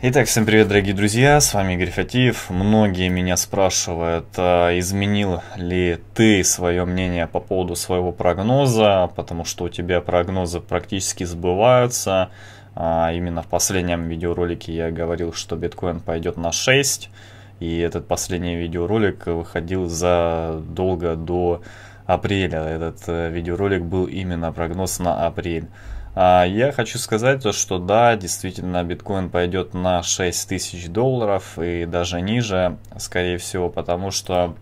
Итак, всем привет, дорогие друзья, с вами Игорь Фатиев. Многие меня спрашивают, а изменил ли ты свое мнение по поводу своего прогноза, потому что у тебя прогнозы практически сбываются. А именно в последнем видеоролике я говорил, что биткоин пойдет на 6, и этот последний видеоролик выходил задолго до апреля. Этот э, видеоролик был именно прогноз на апрель. А, я хочу сказать то, что да, действительно биткоин пойдет на 6 тысяч долларов и даже ниже, скорее всего, потому что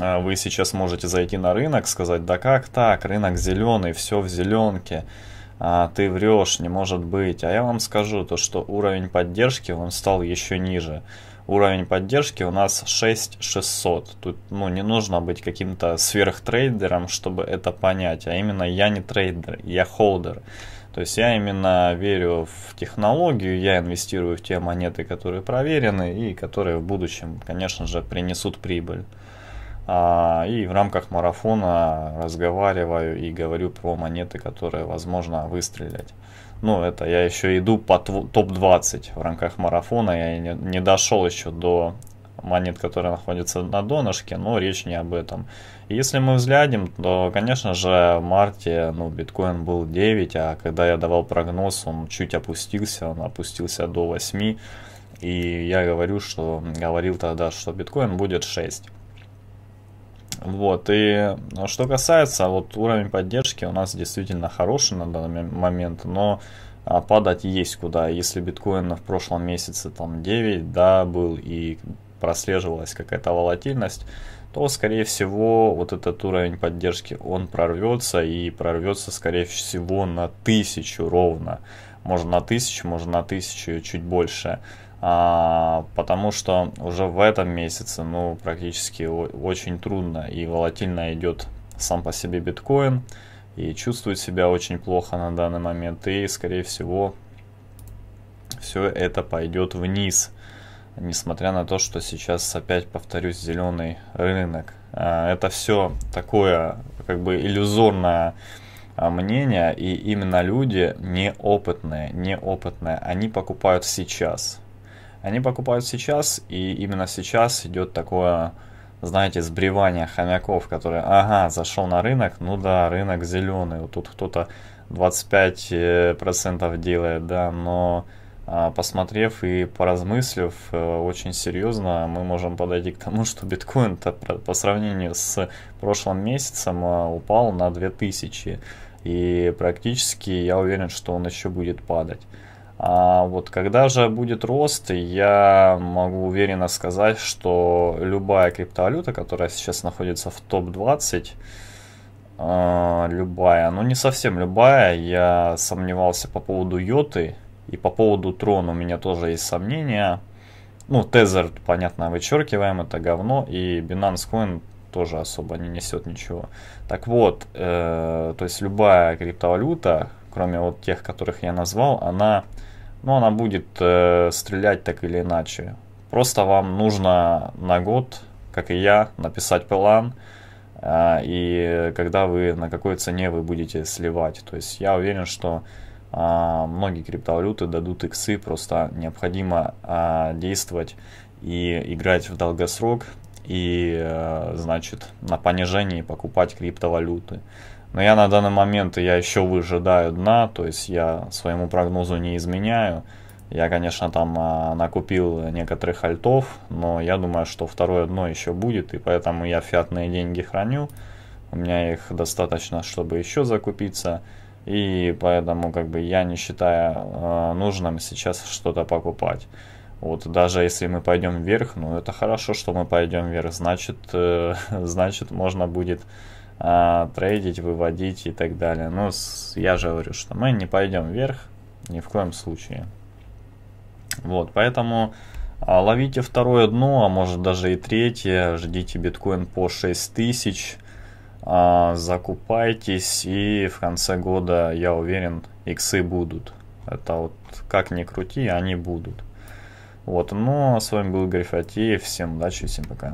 а, вы сейчас можете зайти на рынок, сказать, да как так, рынок зеленый, все в зеленке, а, ты врешь, не может быть. А я вам скажу то, что уровень поддержки, он стал еще ниже уровень поддержки у нас 6600. Тут ну, не нужно быть каким-то сверхтрейдером, чтобы это понять. А именно я не трейдер, я холдер. То есть я именно верю в технологию, я инвестирую в те монеты, которые проверены и которые в будущем, конечно же, принесут прибыль. А, и в рамках марафона разговариваю и говорю про монеты, которые возможно выстрелять. Ну, это я еще иду по топ-20 в рамках марафона. Я не, не дошел еще до монет, которые находятся на донышке, но речь не об этом. если мы взглянем, то, конечно же, в марте ну, биткоин был 9, а когда я давал прогноз, он чуть опустился, он опустился до 8. И я говорю, что говорил тогда, что биткоин будет 6. Вот, и ну, что касается, вот уровень поддержки у нас действительно хороший на данный момент, но а, падать есть куда. Если биткоин в прошлом месяце там 9, да, был и прослеживалась какая-то волатильность, то, скорее всего, вот этот уровень поддержки, он прорвется и прорвется, скорее всего, на тысячу ровно. Можно на тысячу, можно на тысячу чуть больше потому что уже в этом месяце, ну, практически очень трудно и волатильно идет сам по себе биткоин и чувствует себя очень плохо на данный момент и, скорее всего, все это пойдет вниз, несмотря на то, что сейчас опять повторюсь зеленый рынок. А, это все такое как бы иллюзорное а, мнение, и именно люди неопытные, неопытные, они покупают сейчас. Они покупают сейчас, и именно сейчас идет такое, знаете, сбривание хомяков, которые, ага, зашел на рынок, ну да, рынок зеленый, вот тут кто-то 25% делает, да, но а, посмотрев и поразмыслив э, очень серьезно, мы можем подойти к тому, что биткоин по сравнению с прошлым месяцем а, упал на 2000. И практически я уверен, что он еще будет падать. А вот когда же будет рост, я могу уверенно сказать, что любая криптовалюта, которая сейчас находится в топ-20, а, любая, ну не совсем любая, я сомневался по поводу Йоты и по поводу Трон у меня тоже есть сомнения. Ну, Тезер, понятно, вычеркиваем, это говно, и Binance Coin тоже особо не несет ничего. Так вот, э, то есть любая криптовалюта, кроме вот тех, которых я назвал, она но она будет э, стрелять так или иначе. Просто вам нужно на год, как и я, написать план, э, и когда вы, на какой цене вы будете сливать. То есть я уверен, что э, многие криптовалюты дадут иксы, просто необходимо э, действовать и играть в долгосрок, и, э, значит, на понижении покупать криптовалюты. Но я на данный момент, я еще выжидаю дна, то есть я своему прогнозу не изменяю. Я, конечно, там а, накупил некоторых альтов, но я думаю, что второе дно еще будет, и поэтому я фиатные деньги храню. У меня их достаточно, чтобы еще закупиться. И поэтому как бы я не считаю э, нужным сейчас что-то покупать. Вот даже если мы пойдем вверх, ну это хорошо, что мы пойдем вверх, значит, э, значит можно будет а, трейдить, выводить и так далее. Но я же говорю, что мы не пойдем вверх ни в коем случае. Вот, поэтому а, ловите второе дно, а может даже и третье, ждите биткоин по 6000, а, закупайтесь и в конце года, я уверен, иксы будут. Это вот как ни крути, они будут. Вот, ну а с вами был Игорь Фатеев, всем удачи, всем пока.